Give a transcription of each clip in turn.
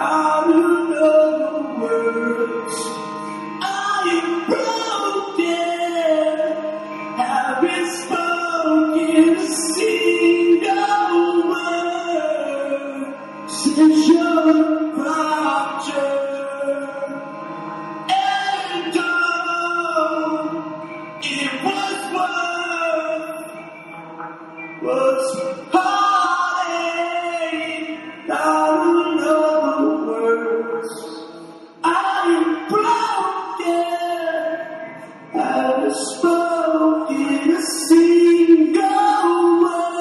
I don't the words. I broken, haven't spoken a single word since your. And it was worth was Haven't spoken a single word.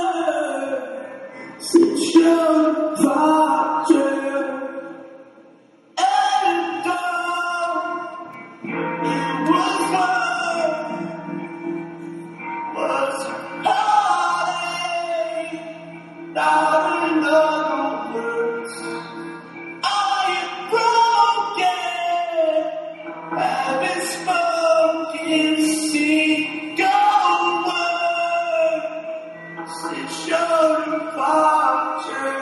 Show me